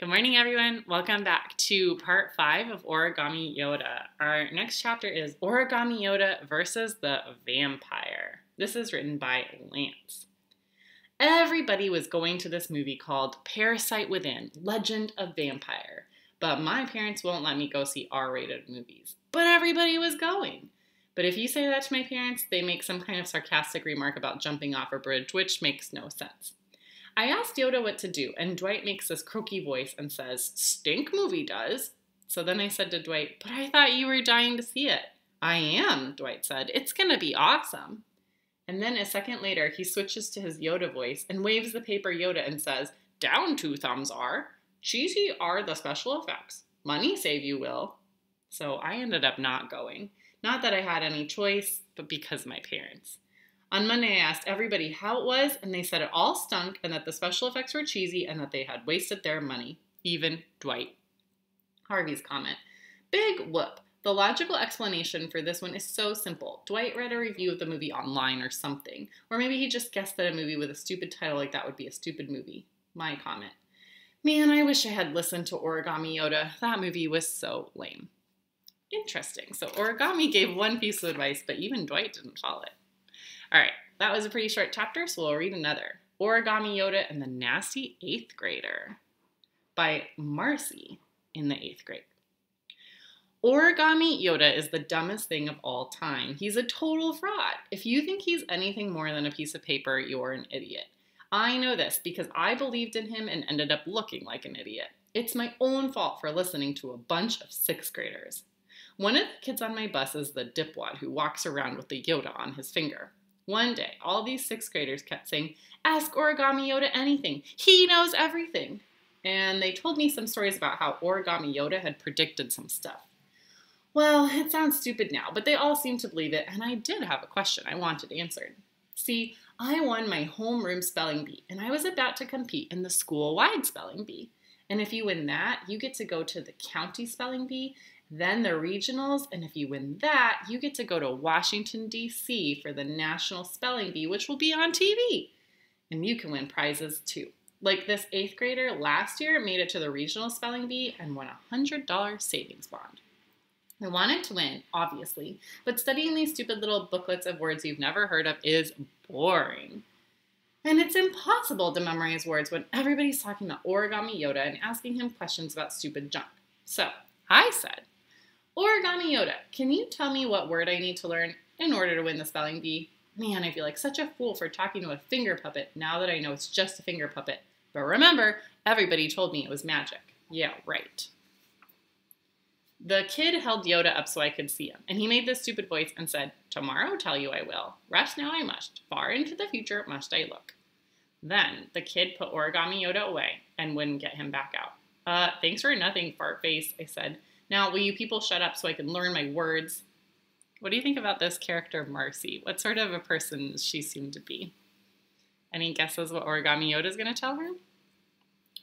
Good morning, everyone. Welcome back to part five of Origami Yoda. Our next chapter is Origami Yoda versus the Vampire. This is written by Lance. Everybody was going to this movie called Parasite Within Legend of Vampire, but my parents won't let me go see R rated movies. But everybody was going. But if you say that to my parents, they make some kind of sarcastic remark about jumping off a bridge, which makes no sense. I asked Yoda what to do, and Dwight makes this croaky voice and says, Stink movie does. So then I said to Dwight, But I thought you were dying to see it. I am, Dwight said. It's gonna be awesome. And then a second later, he switches to his Yoda voice and waves the paper Yoda and says, Down two thumbs are. Cheesy are the special effects. Money save you will. So I ended up not going. Not that I had any choice, but because my parents. On Monday, I asked everybody how it was, and they said it all stunk and that the special effects were cheesy and that they had wasted their money. Even Dwight. Harvey's comment Big whoop. The logical explanation for this one is so simple. Dwight read a review of the movie online or something, or maybe he just guessed that a movie with a stupid title like that would be a stupid movie. My comment. Man, I wish I had listened to Origami Yoda. That movie was so lame. Interesting. So Origami gave one piece of advice, but even Dwight didn't follow it. All right, that was a pretty short chapter, so we'll read another. Origami Yoda and the Nasty Eighth Grader by Marcy in the eighth grade. Origami Yoda is the dumbest thing of all time. He's a total fraud. If you think he's anything more than a piece of paper, you're an idiot. I know this because I believed in him and ended up looking like an idiot. It's my own fault for listening to a bunch of sixth graders. One of the kids on my bus is the dipwad who walks around with the Yoda on his finger. One day, all these sixth graders kept saying, Ask Origami Yoda anything. He knows everything. And they told me some stories about how Origami Yoda had predicted some stuff. Well, it sounds stupid now, but they all seemed to believe it, and I did have a question I wanted answered. See, I won my homeroom spelling bee, and I was about to compete in the school wide spelling bee. And if you win that, you get to go to the county spelling bee, then the regionals, and if you win that, you get to go to Washington, D.C. for the National Spelling Bee, which will be on TV. And you can win prizes too. Like this eighth grader last year made it to the regional spelling bee and won a $100 savings bond. I wanted to win, obviously, but studying these stupid little booklets of words you've never heard of is boring. And it's impossible to memorize words when everybody's talking about Origami Yoda and asking him questions about stupid junk. So I said, Origami Yoda, can you tell me what word I need to learn in order to win the spelling bee? Man, I feel like such a fool for talking to a finger puppet now that I know it's just a finger puppet. But remember, everybody told me it was magic. Yeah, right. The kid held Yoda up so I could see him, and he made this stupid voice and said, Tomorrow tell you I will. Rest now I must. Far into the future must I look. Then the kid put Origami Yoda away and wouldn't get him back out. Uh, thanks for nothing, fart face, I said. Now, will you people shut up so I can learn my words? What do you think about this character, Marcy? What sort of a person does she seem to be? Any guesses what Origami Yoda is going to tell her?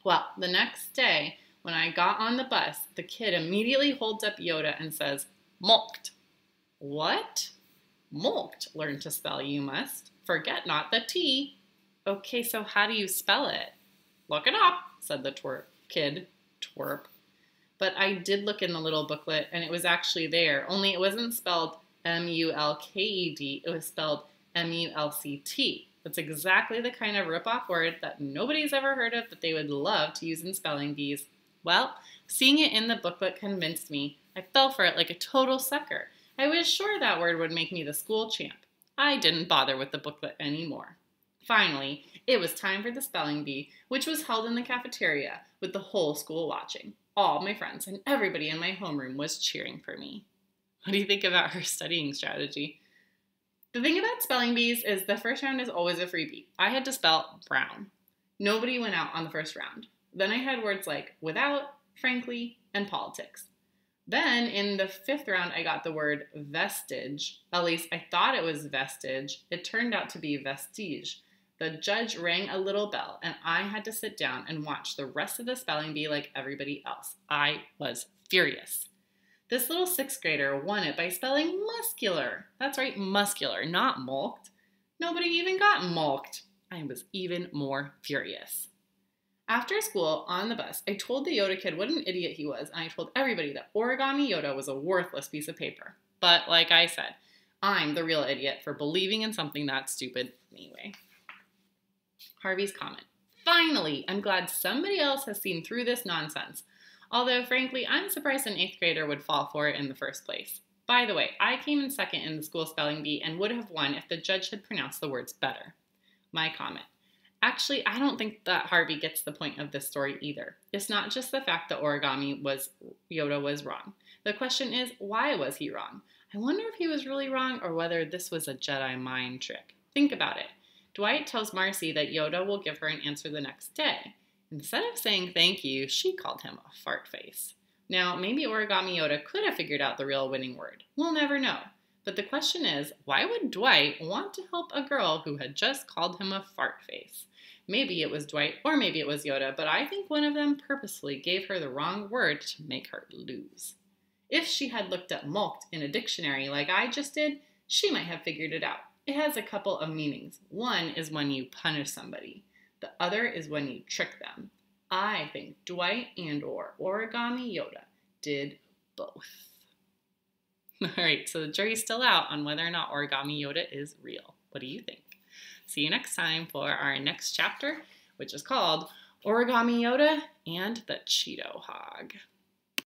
Well, the next day, when I got on the bus, the kid immediately holds up Yoda and says, Mulct. What? Mulct. Learn to spell, you must. Forget not the T. Okay, so how do you spell it? Look it up, said the twerp kid. Twerp. But I did look in the little booklet and it was actually there, only it wasn't spelled M U L K E D, it was spelled M U L C T. That's exactly the kind of rip-off word that nobody's ever heard of that they would love to use in spelling bees. Well, seeing it in the booklet convinced me. I fell for it like a total sucker. I was sure that word would make me the school champ. I didn't bother with the booklet anymore. Finally, it was time for the spelling bee, which was held in the cafeteria with the whole school watching. All my friends and everybody in my homeroom was cheering for me. What do you think about her studying strategy? The thing about spelling bees is the first round is always a freebie. I had to spell brown. Nobody went out on the first round. Then I had words like without, frankly, and politics. Then in the fifth round, I got the word vestige. At least I thought it was vestige. It turned out to be vestige. The judge rang a little bell, and I had to sit down and watch the rest of the spelling bee like everybody else. I was furious. This little sixth grader won it by spelling muscular. That's right, muscular, not mulct. Nobody even got mulct. I was even more furious. After school, on the bus, I told the Yoda kid what an idiot he was, and I told everybody that Origami Yoda was a worthless piece of paper. But like I said, I'm the real idiot for believing in something that stupid anyway. Harvey's comment. Finally, I'm glad somebody else has seen through this nonsense. Although, frankly, I'm surprised an eighth grader would fall for it in the first place. By the way, I came in second in the school spelling bee and would have won if the judge had pronounced the words better. My comment. Actually, I don't think that Harvey gets the point of this story either. It's not just the fact that origami was Yoda was wrong. The question is, why was he wrong? I wonder if he was really wrong or whether this was a Jedi mind trick. Think about it. Dwight tells Marcy that Yoda will give her an answer the next day. Instead of saying thank you, she called him a fart face. Now, maybe Origami Yoda could have figured out the real winning word. We'll never know. But the question is, why would Dwight want to help a girl who had just called him a fart face? Maybe it was Dwight or maybe it was Yoda, but I think one of them purposely gave her the wrong word to make her lose. If she had looked up mulct in a dictionary like I just did, she might have figured it out. It has a couple of meanings. One is when you punish somebody. The other is when you trick them. I think Dwight and or Origami Yoda did both. All right, so the jury's still out on whether or not Origami Yoda is real. What do you think? See you next time for our next chapter, which is called Origami Yoda and the Cheeto Hog.